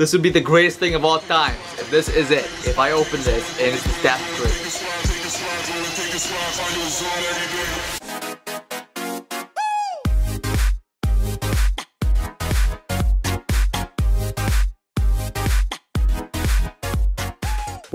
This would be the greatest thing of all time. If this is it, if I open this and it's the staff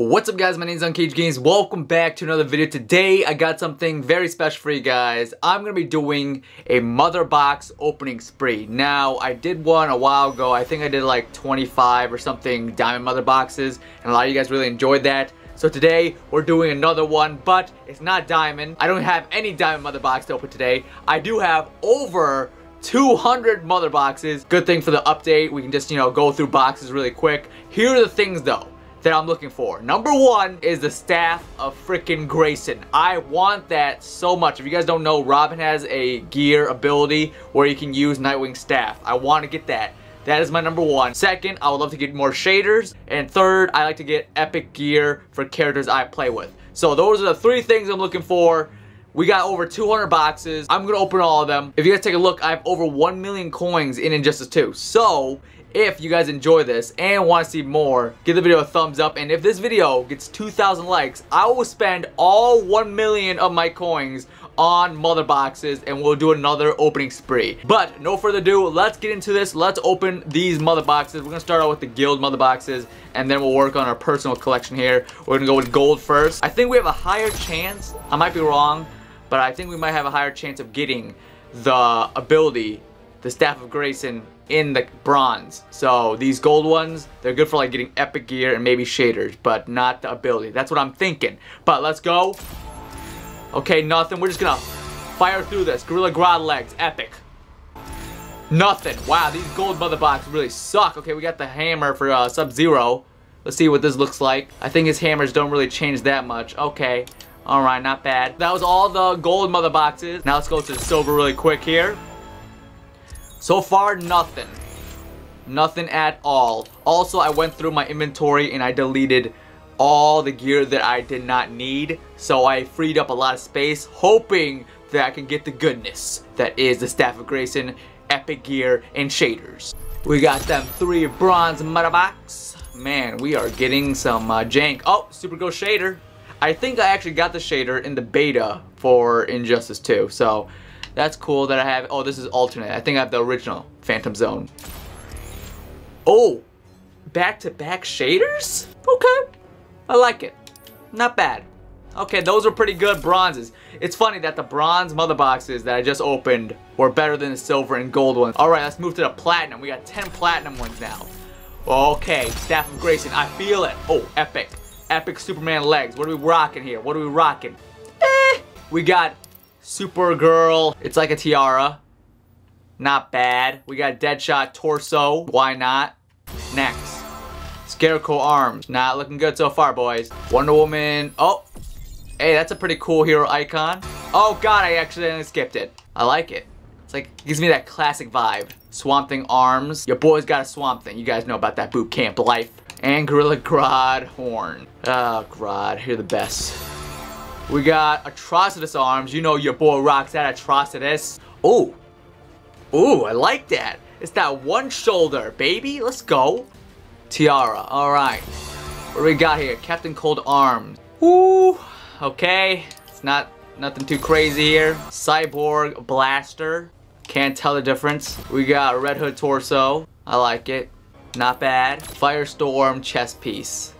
What's up guys, my name is unCAGEDgamez. Welcome back to another video. Today I got something very special for you guys. I'm to be doing a mother box opening spree. Now, I did one a while ago. I think I did like 25 or something diamond mother boxes and a lot of you guys really enjoyed that. So today we're doing another one, but it's not diamond. I don't have any diamond mother box to open today. I do have over 200 mother boxes. Good thing for the update. We can just, you know, go through boxes really quick. Here are the things though that I'm looking for. Number one is the Staff of freaking Grayson. I want that so much. If you guys don't know, Robin has a gear ability where you can use Nightwing Staff. I want to get that. That is my number one. Second, I would love to get more shaders. And third, I like to get epic gear for characters I play with. So those are the three things I'm looking for. We got over 200 boxes. I'm to open all of them. If you guys take a look, I have over 1 million coins in Injustice 2. So, if you guys enjoy this and want to see more, give the video a thumbs up. And if this video gets 2,000 likes, I will spend all 1 million of my coins on mother boxes and we'll do another opening spree. But no further ado, let's get into this. Let's open these mother boxes. We're gonna start out with the guild mother boxes and then we'll work on our personal collection here. We're gonna go with gold first. I think we have a higher chance, I might be wrong, but I think we might have a higher chance of getting the ability, the Staff of Grayson in the bronze. So these gold ones, they're good for like getting epic gear and maybe shaders, but not the ability. That's what I'm thinking. But let's go. Okay, nothing. We're just gonna fire through this. Gorilla Grodd legs, epic. Nothing. Wow, these gold mother boxes really suck. Okay, we got the hammer for uh, Sub-Zero. Let's see what this looks like. I think his hammers don't really change that much. Okay. Alright, not bad. That was all the gold mother boxes. Now let's go to silver really quick here. So far, nothing. Nothing at all. Also, I went through my inventory and I deleted all the gear that I did not need. So I freed up a lot of space, hoping that I can get the goodness that is the Staff of Grayson, epic gear, and shaders. We got them three bronze mother box. Man, we are getting some uh, jank. Oh, Super Ghost Shader. I think I actually got the shader in the beta for Injustice 2. So that's cool that I have. Oh, this is alternate. I think I have the original Phantom Zone. Oh, back-to-back -back shaders? Okay, I like it. Not bad. Okay, those are pretty good bronzes. It's funny that the bronze mother boxes that I just opened were better than the silver and gold ones. Alright, let's move to the platinum. We got 10 platinum ones now. Okay, Staff of Grayson, I feel it. Oh, epic. Epic Superman legs. What are we rocking here? What are we rocking? Eh. We got Supergirl. It's like a tiara. Not bad. We got Deadshot torso. Why not? Next. Scarecrow arms. Not looking good so far, boys. Wonder Woman. Oh. Hey, that's a pretty cool hero icon. Oh god, I accidentally skipped it. I like it. It's like, it gives me that classic vibe. Swamp Thing arms. Your boy's got a Swamp Thing. You guys know about that boot camp life. And Gorilla Grodd horn. Oh, Grodd, you're the best. We got Atrocitus arms. You know your boy rocks that Atrocitus. Oh. Ooh, I like that. It's that one shoulder, baby. Let's go. Tiara. All right. What do we got here? Captain Cold arms. Ooh. Okay. It's not nothing too crazy here. Cyborg blaster. Can't tell the difference. We got Red Hood torso. I like it. Not bad. Firestorm chest piece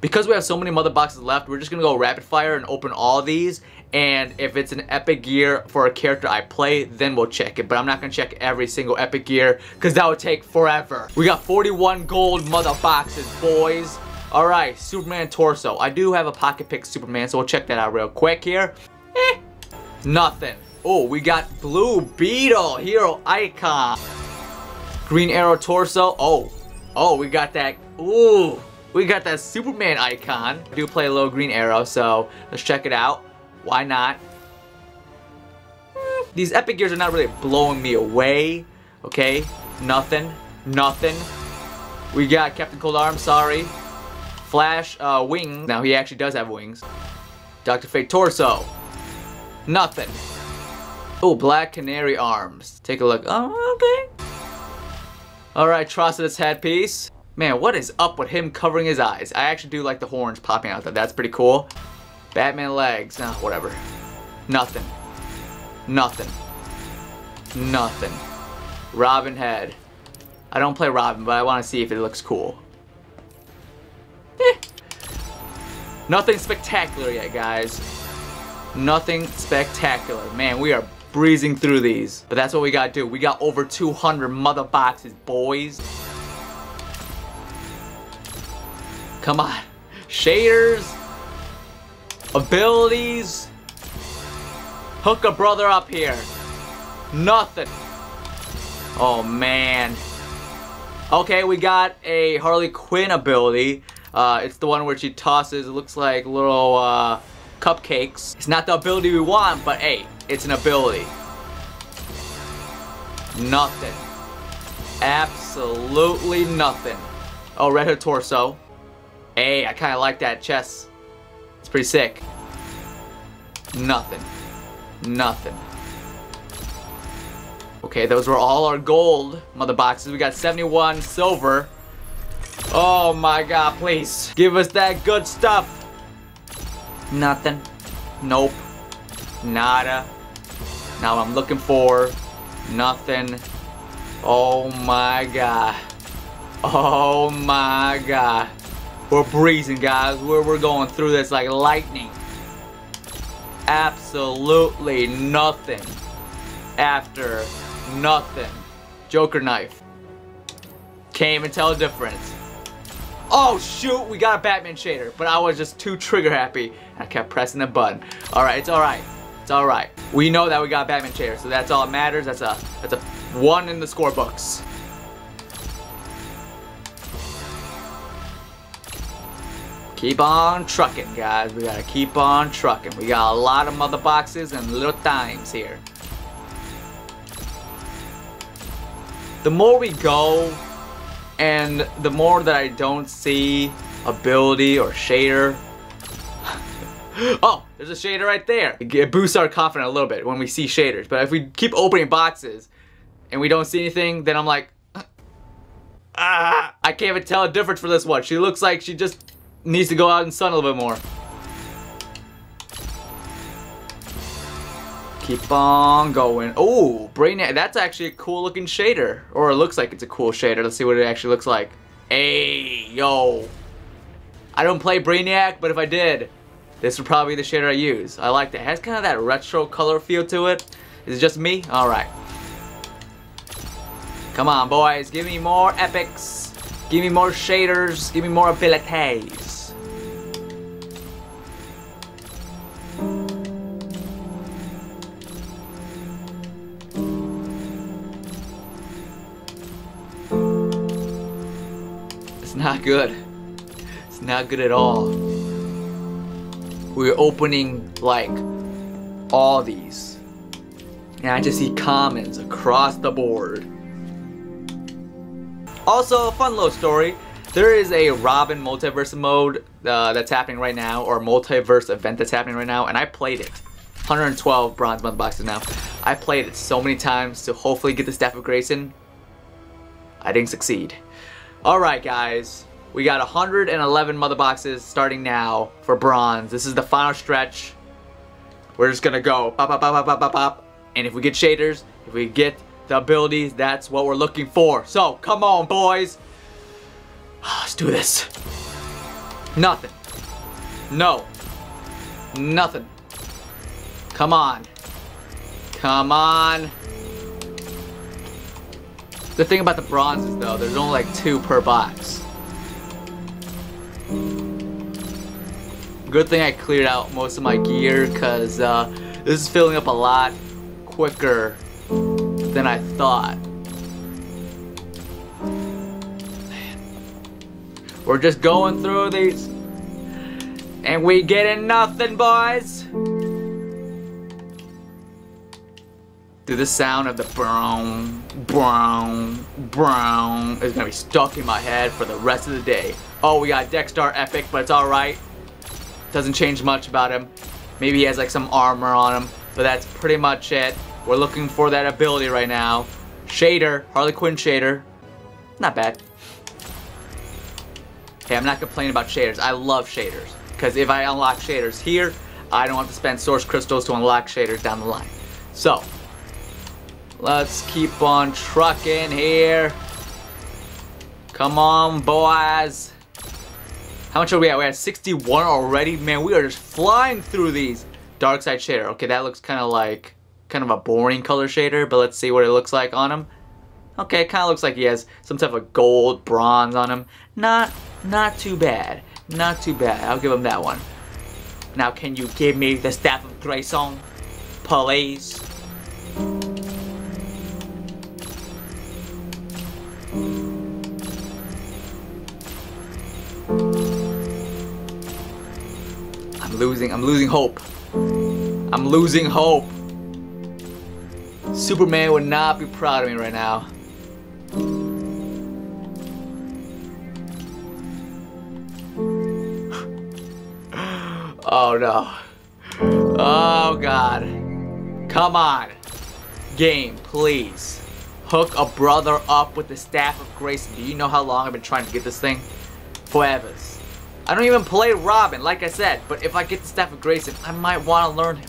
because we have so many mother boxes left, we're just gonna go rapid fire and open all these. And if it's an epic gear for a character I play, then we'll check it. But I'm not gonna check every single epic gear because that would take forever. We got 41 gold mother boxes, boys. All right, Superman torso. I do have a pocket pick Superman, so we'll check that out real quick here. Eh, nothing. Oh, we got Blue Beetle, hero icon. Green Arrow torso. Oh, oh, we got that. Ooh, we got that Superman icon. I do play a little green arrow, so let's check it out. Why not? These epic gears are not really blowing me away. Okay, nothing, nothing. We got Captain Cold Arm, sorry. Flash, uh, wings. Now he actually does have wings. Dr. Fate torso. Nothing. Oh, Black Canary arms. Take a look. Oh, okay. Alright, Atrocitus headpiece. Man, what is up with him covering his eyes? I actually do like the horns popping out though. That's pretty cool. Batman legs. Oh, whatever. Nothing. Nothing. Nothing. Robin head. I don't play Robin, but I want to see if it looks cool. Eh. Nothing spectacular yet, guys. Nothing spectacular. Man, we are breezing through these. But that's what we gotta do. We got over 200 mother boxes, boys. Come on. Shaders. Abilities. Hook a brother up here. Nothing. Oh, man. Okay, we got a Harley Quinn ability. Uh, it's the one where she tosses, it looks like little uh, cupcakes. It's not the ability we want, but hey, it's an ability. Nothing. Absolutely nothing. Oh, Red Hood torso. Hey, I kind of like that chest. It's pretty sick. Nothing. Nothing. Okay, those were all our gold mother boxes. We got 71 silver. Oh my god, please. Give us that good stuff. Nothing. Nope. Nada. Now I'm looking for nothing. Oh my god. Oh my god. We're breezing, guys. We're, we're going through this like lightning. Absolutely nothing. After nothing. Joker knife. Can't even tell the difference. Oh shoot, we got a Batman shader, but I was just too trigger happy. I kept pressing the button. Alright, it's alright. It's alright. We know that we got Batman shader, so that's all that matters. That's a that's a one in the score books. Keep on trucking, guys. We gotta keep on trucking. We got a lot of mother boxes and little times here. The more we go, and the more that I don't see ability or shader. oh, there's a shader right there. It boosts our confidence a little bit when we see shaders. But if we keep opening boxes and we don't see anything, then I'm like, ah, I can't even tell a difference for this one. She looks like she just needs to go out in sun a little bit more. Keep on going. Oh, Brainiac. That's actually a cool looking shader. Or it looks like it's a cool shader. Let's see what it actually looks like. Hey, yo. I don't play Brainiac, but if I did, this would probably be the shader I use. I like that. It has kind of that retro color feel to it. Is it just me? Alright. Come on, boys. Give me more epics. Give me more shaders. Give me more abilities. Not good. It's not good at all. We're opening like all these. And I just see commons across the board. Also, a fun little story. There is a Robin multiverse mode uh, that's happening right now, or multiverse event that's happening right now, and I played it. 112 bronze month boxes now. I played it so many times to hopefully get the Staff of Grayson. I didn't succeed. Alright guys, we got 111 mother boxes starting now for bronze. This is the final stretch. We're just gonna go pop, pop, pop, pop, pop, pop, And if we get shaders, if we get the abilities, that's what we're looking for. So, come on, boys. Let's do this. Nothing. No. Nothing. Come on. Come on. The thing about the bronzes though, there's only like two per box. Good thing I cleared out most of my gear because uh, this is filling up a lot quicker than I thought. We're just going through these and we getting nothing boys. Dude, the sound of the brown, brown, brown is gonna be stuck in my head for the rest of the day. Oh, we got Dex-Starr Epic, but it's alright. Doesn't change much about him. Maybe he has like some armor on him, but that's pretty much it. We're looking for that ability right now. Shader, Harley Quinn Shader. Not bad. hey, I'm not complaining about shaders. I love shaders. Because if I unlock shaders here, I don't have to spend source crystals to unlock shaders down the line. So, let's keep on trucking here. Come on, boys. How much are we at? We're at 61 already? Man, we are just flying through these. Darkseid shader. Okay, that looks kind of like, kind of a boring color shader, but let's see what it looks like on him. Okay, it kind of looks like he has some type of gold, bronze on him. Not, not too bad. Not too bad. I'll give him that one. Now, can you give me the Staff of Grayson? Please? Losing, I'm losing hope. I'm losing hope. Superman would not be proud of me right now. oh no. Oh god. Come on. Game, please. Hook a brother up with the Staff of Grace. Do you know how long I've been trying to get this thing? Forever. I don't even play Robin, like I said, but if I get the Staff of Grayson, I might want to learn him.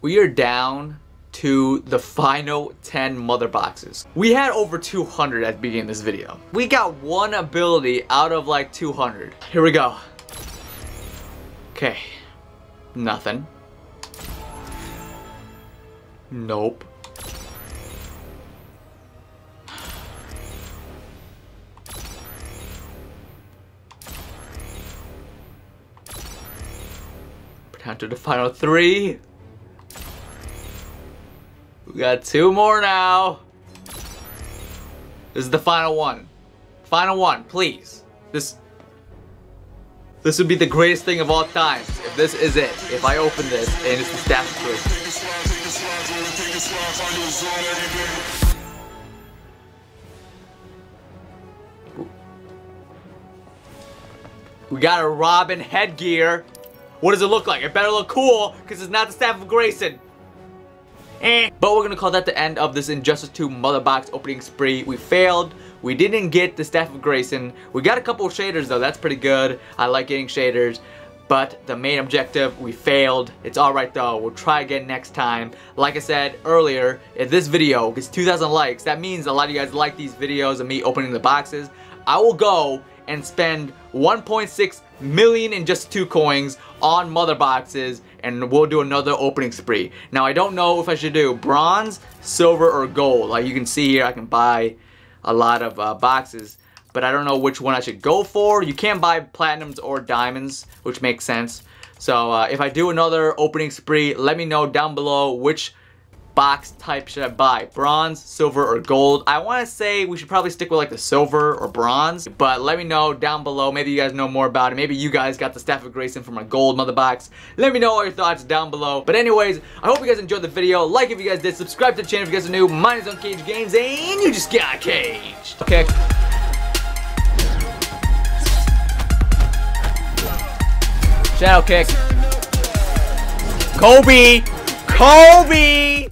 We are down to the final 10 mother boxes. We had over 200 at the beginning of this video. We got one ability out of like 200. Here we go. Okay. Nothing. Nope. Down to the final three. We got two more now. This is the final one. Final one, please. This this would be the greatest thing of all time. If this is it. If I open this and it's the staff of Grayson. We got a Robin headgear. What does it look like? It better look cool, because it's not the Staff of Grayson. Eh. But we're gonna call that the end of this Injustice 2 Mother Box opening spree. We failed. We didn't get the Staff of Grayson. We got a couple shaders though. That's pretty good. I like getting shaders. But the main objective, we failed. It's alright though. We'll try again next time. Like I said earlier, if this video gets 2,000 likes, that means a lot of you guys like these videos of me opening the boxes. I will go and spend 1.6 million Injustice 2 coins on mother boxes and we'll do another opening spree. Now I don't know if I should do bronze, silver, or gold. Like you can see here I can buy a lot of uh, boxes but I don't know which one I should go for. You can't buy platinums or diamonds which makes sense. So uh, if I do another opening spree let me know down below which box type should I buy? Bronze, silver, or gold? I want to say we should probably stick with like the silver or bronze, but let me know down below. Maybe you guys know more about it. Maybe you guys got the Staff of Grayson from a gold mother box. Let me know all your thoughts down below. But anyways, I hope you guys enjoyed the video. Like if you guys did. Subscribe to the channel if you guys are new. Mine is unCAGEDgamez, and you just got caged. Okay. Shadow kick. Kobe! Kobe!